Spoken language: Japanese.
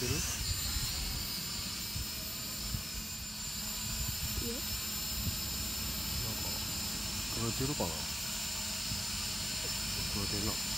てる？いやなんか震えてるかな？取えてるな。